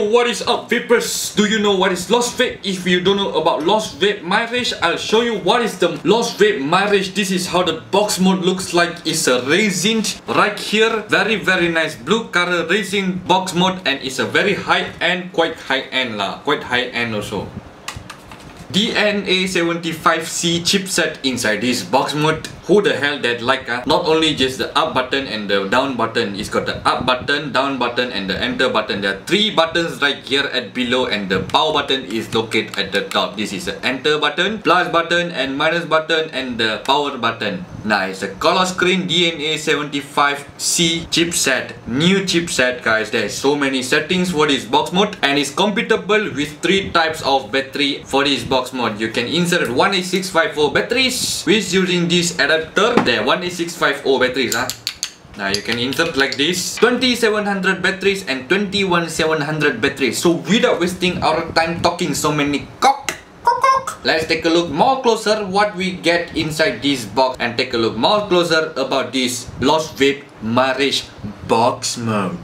What is up vapors? Do you know what is lost vape? If you don't know about lost vape Mirage, I'll show you what is the lost vape Mirage. This is how the box mode looks like. It's a resin right here. Very very nice blue color resin box mode and it's a very high end, quite high end lah. Quite high end also. DNA75C chipset inside this box mode. Who the hell that like uh? Not only just the up button and the down button. It's got the up button, down button and the enter button. There are three buttons right here at below and the power button is located at the top. This is the enter button, plus button and minus button and the power button. Nice. A color screen DNA75C chipset. New chipset guys. There's so many settings for this box mode and it's compatible with three types of battery for this box mode. You can insert 18650 batteries with using this adapter. There 18650 batteries huh? Now you can insert like this 2700 batteries and 21700 batteries. So without wasting our time talking so many cock Let's take a look more closer what we get inside this box and take a look more closer about this Lost Vape Mirage box mode.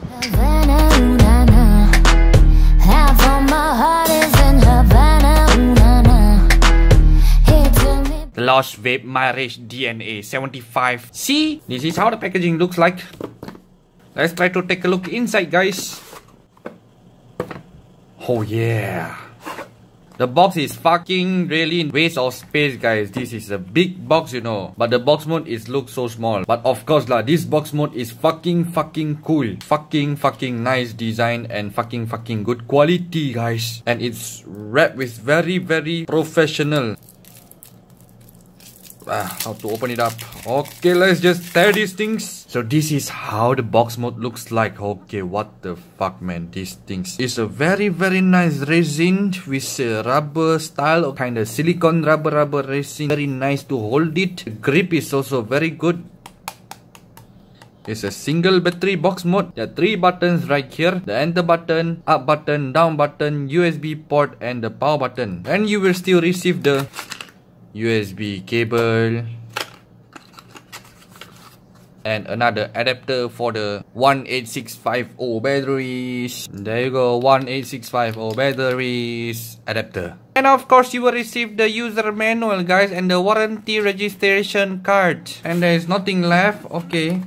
Lost Vape Mirage DNA 75. See, this is how the packaging looks like. Let's try to take a look inside guys. Oh yeah. The box is fucking really waste of space guys. This is a big box you know. But the box mode is look so small. But of course lah, this box mode is fucking fucking cool. Fucking fucking nice design and fucking fucking good quality guys. And it's wrapped with very very professional ah, how to open it up. Okay let's just tear these things. So this is how the box mode looks like. Okay what the fuck man? These things. Is a very very nice resin with a rubber style kind of silicone rubber rubber resin. Very nice to hold it. The grip is also very good. It's a single battery box mode. There are three buttons right here. The enter button, up button, down button, USB port and the power button. And you will still receive the USB cable and another adapter for the 18650 batteries. There you go 18650 batteries adapter. And of course you will receive the user manual guys and the warranty registration card. And there is nothing left. Okay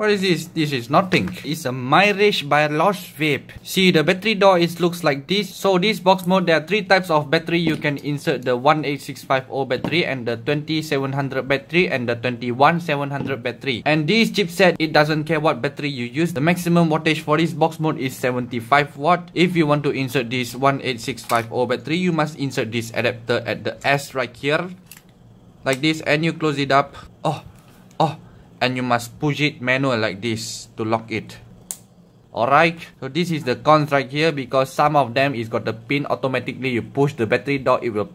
what is this? This is nothing. It's a Mirage by Lost Vape. See, the battery door is looks like this. So this box mode, there are three types of battery. You can insert the 18650 battery and the 2700 battery and the 21700 battery. And this chipset, it doesn't care what battery you use. The maximum wattage for this box mode is 75 watt. If you want to insert this 18650 battery, you must insert this adapter at the S right here. Like this and you close it up. Oh, oh and you must push it manual like this to lock it. Alright so this is the cons right here because some of them is got the pin automatically. You push the battery door it will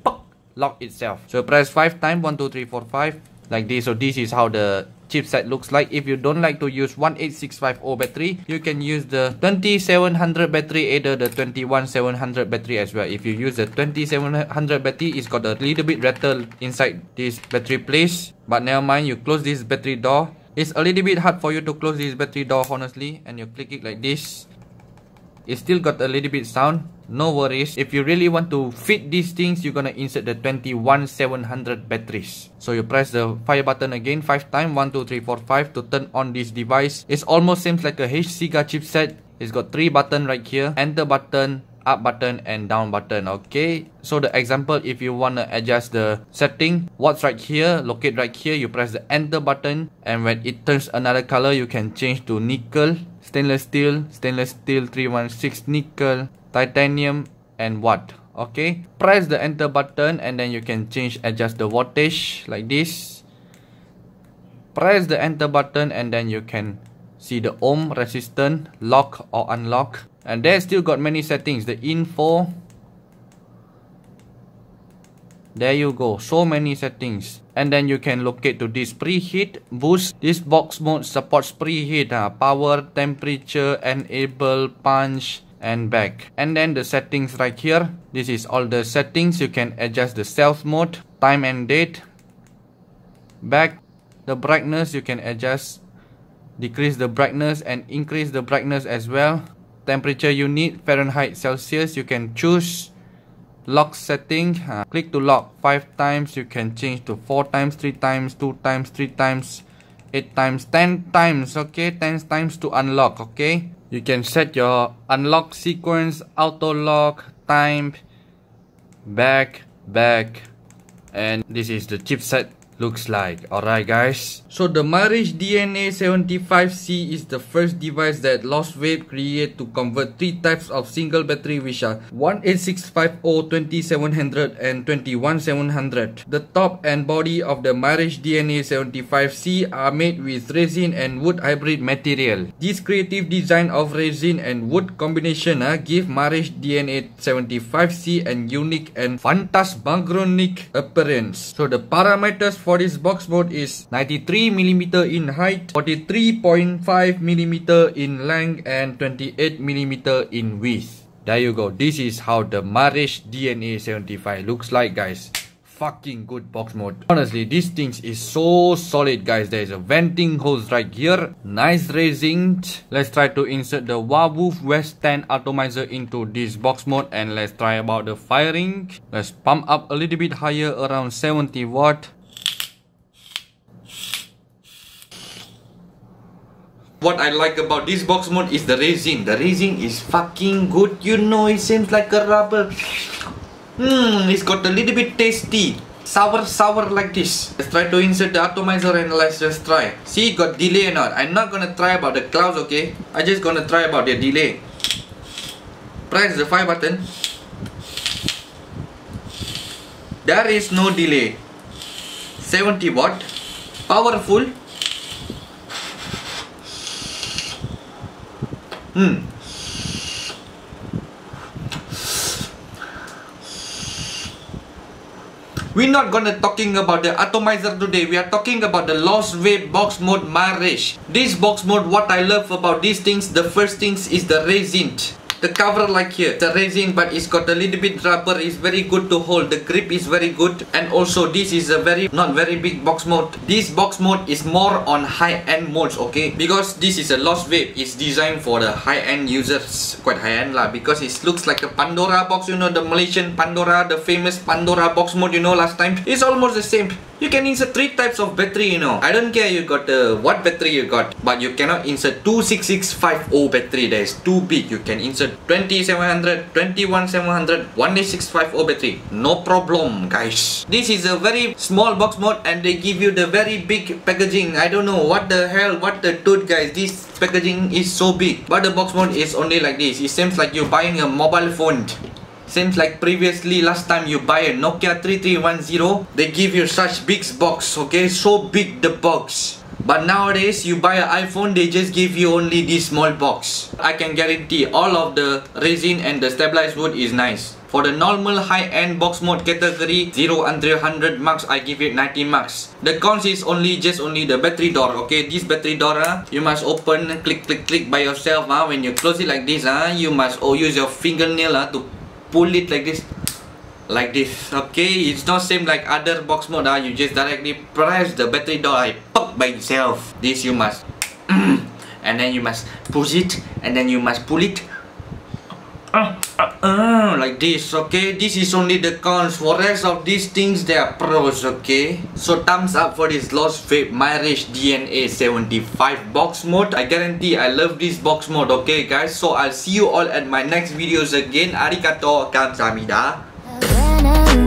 lock itself. So press 5 times 1 2 3 4 5 like this. So this is how the chipset looks like. If you don't like to use 18650 battery you can use the 2700 battery either the 21700 battery as well. If you use the 2700 battery it's got a little bit rattle inside this battery place. But never mind you close this battery door. It's a little bit hard for you to close this battery door honestly. And you click it like this it still got a little bit sound. No worries. If you really want to fit these things you're gonna insert the 21700 batteries. So you press the fire button again five times. One two three four five to turn on this device. It almost seems like a HCGA chipset. It's got three button right here. Enter button up button and down button. Okay. So the example if you want to adjust the setting what's right here? Locate right here. You press the enter button. And when it turns another color you can change to nickel stainless steel stainless steel 316 nickel titanium and what okay? Press the enter button and then you can change adjust the voltage like this. Press the enter button and then you can see the ohm resistance lock or unlock. And there still got many settings. The info. There you go. So many settings and then you can locate to this preheat boost. This box mode supports preheat uh, power temperature enable punch and back. And then the settings right here. This is all the settings. You can adjust the self mode time and date. Back the brightness. You can adjust decrease the brightness and increase the brightness as well. Temperature you need Fahrenheit Celsius. You can choose lock setting uh, click to lock five times. You can change to four times three times two times three times eight times ten times okay? Ten times to unlock okay? You can set your unlock sequence auto lock time back back and this is the chipset looks like. Alright guys. So the Mirage DNA 75C is the first device that Lost Vape created to convert three types of single battery which are 18650, 2700 and 21700. The top and body of the Mirage DNA 75C are made with resin and wood hybrid material. This creative design of resin and wood combination uh, give Mirage DNA 75C an unique and phantasmagoric appearance. So the parameters for this box mode is 93mm in height, 43.5mm in length and 28mm in width. There you go. This is how the Mirage DNA 75 looks like guys. Fucking good box mode honestly this thing is so solid guys. There's a venting hose right here. Nice raising. Let's try to insert the Wahoo West 10 atomizer into this box mode and let's try about the firing. Let's pump up a little bit higher around 70 watt what I like about this box mode is the resin. The resin is fucking good. You know, it seems like a rubber. Hmm, it's got a little bit tasty. Sour, sour like this. Let's try to insert the atomizer and let's just try. See, it got delay or not. I'm not gonna try about the clouds, okay? I just gonna try about the delay. Press the fire button. There is no delay. 70 watt. Powerful. Hmm. We're not gonna talking about the atomizer today. We are talking about the Lost Vape box mode Mirage. This box mode, what I love about these things, the first things is the resin the cover like here the resin but it's got a little bit rubber. Is very good to hold. The grip is very good. And also this is a very not very big box mode this box mode is more on high-end modes okay? Because this is a Lost Vape it's designed for the high-end users. Quite high-end lah because it looks like a Pandora box you know the Malaysian Pandora the famous Pandora box mode you know last time. It's almost the same. You can insert three types of battery you know. I don't care you got uh, what battery you got but you cannot insert 26650 battery. That is too big. You can insert 2700, 21700, 18650 battery. No problem guys. This is a very small box mode and they give you the very big packaging. I don't know what the hell, what the dude guys. This packaging is so big. But the box mode is only like this. It seems like you're buying a mobile phone. Seems like previously last time you buy a Nokia 3310 They give you such big box okay so big the box but nowadays, you buy an iPhone, they just give you only this small box. I can guarantee all of the resin and the stabilized wood is nice. For the normal high-end box mode category 0 under 100 marks, I give it 90 marks. The cons is only just only the battery door. Okay, this battery door, uh, you must open, click, click, click by yourself. Uh, when you close it like this, uh, you must use your fingernail uh, to pull it like this like this okay? It's not same like other box mode uh, you just directly press the battery door I pop by itself. This you must and then you must push it and then you must pull it. Uh, uh, uh, like this okay? This is only the cons. For rest of these things they are pros okay? So thumbs up for this Lostwave Mirage DNA 75 box mode. I guarantee I love this box mode okay guys? So I'll see you all at my next videos again. Arigato kamsahamnida